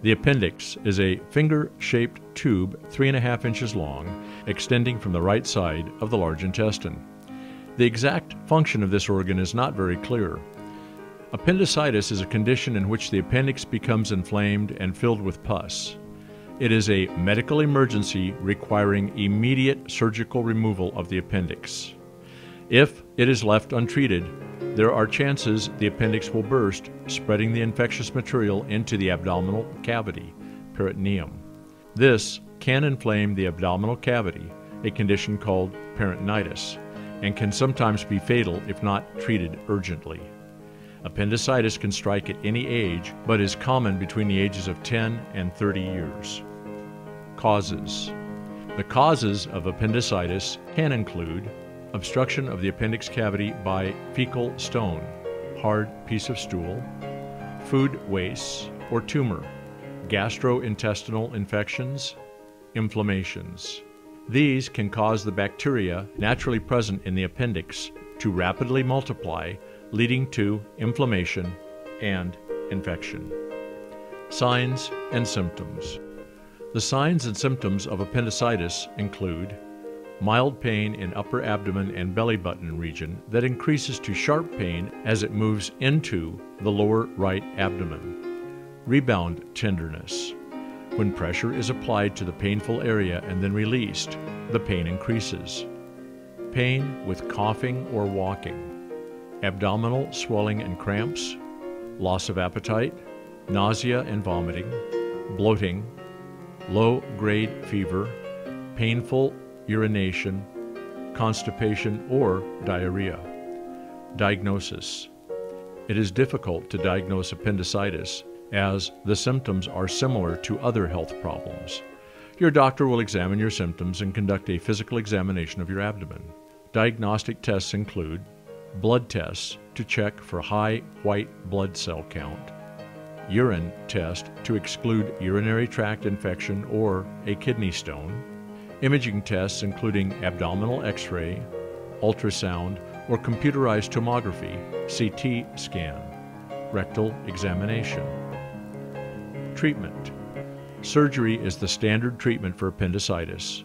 The appendix is a finger shaped tube three and a half inches long, extending from the right side of the large intestine. The exact function of this organ is not very clear. Appendicitis is a condition in which the appendix becomes inflamed and filled with pus. It is a medical emergency requiring immediate surgical removal of the appendix. If it is left untreated, there are chances the appendix will burst, spreading the infectious material into the abdominal cavity, peritoneum. This can inflame the abdominal cavity, a condition called peritonitis, and can sometimes be fatal if not treated urgently. Appendicitis can strike at any age, but is common between the ages of 10 and 30 years. Causes The causes of appendicitis can include obstruction of the appendix cavity by fecal stone, hard piece of stool, food waste or tumor, gastrointestinal infections, inflammations. These can cause the bacteria naturally present in the appendix to rapidly multiply, leading to inflammation and infection. Signs and symptoms. The signs and symptoms of appendicitis include mild pain in upper abdomen and belly button region that increases to sharp pain as it moves into the lower right abdomen. Rebound tenderness. When pressure is applied to the painful area and then released, the pain increases. Pain with coughing or walking. Abdominal swelling and cramps. Loss of appetite. Nausea and vomiting. Bloating low grade fever, painful urination, constipation, or diarrhea. Diagnosis It is difficult to diagnose appendicitis as the symptoms are similar to other health problems. Your doctor will examine your symptoms and conduct a physical examination of your abdomen. Diagnostic tests include blood tests to check for high white blood cell count, urine test to exclude urinary tract infection or a kidney stone, imaging tests including abdominal x ray, ultrasound, or computerized tomography, CT scan, rectal examination. Treatment Surgery is the standard treatment for appendicitis.